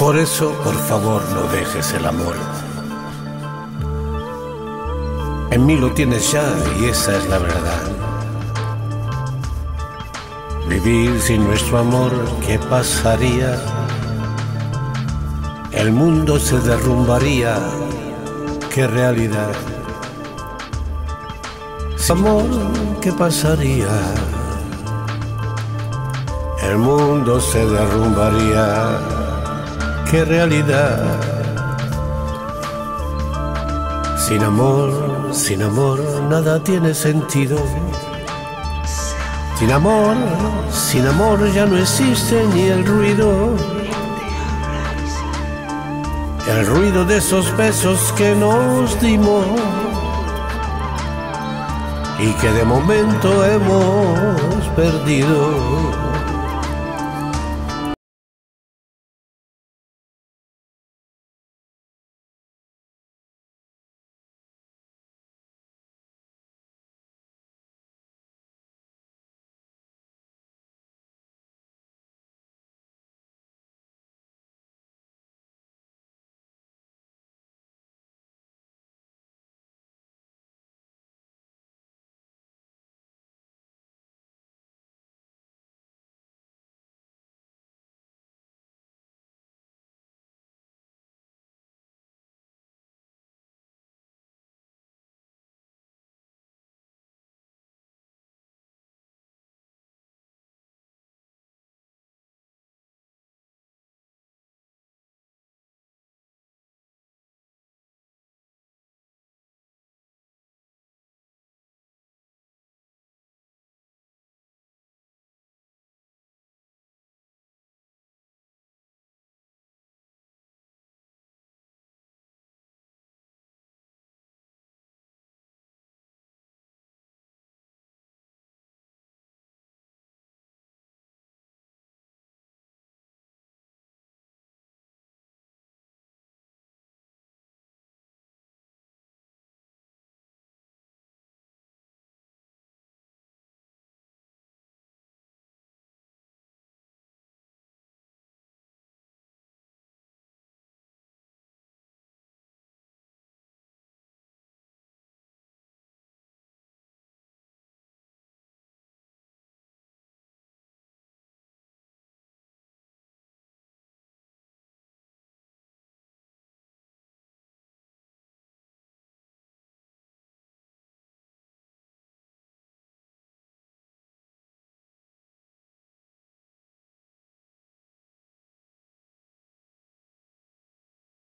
Por eso, por favor, no dejes el amor. En mí lo tienes ya y esa es la verdad. Vivir sin nuestro amor, ¿qué pasaría? El mundo se derrumbaría, qué realidad. Sin amor, ¿qué pasaría? El mundo se derrumbaría, realidad. Sin amor, sin amor, nada tiene sentido. Sin amor, sin amor ya no existe ni el ruido. El ruido de esos besos que nos dimos y que de momento hemos perdido.